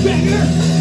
banger.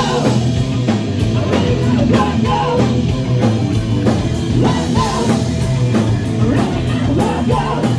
Come here.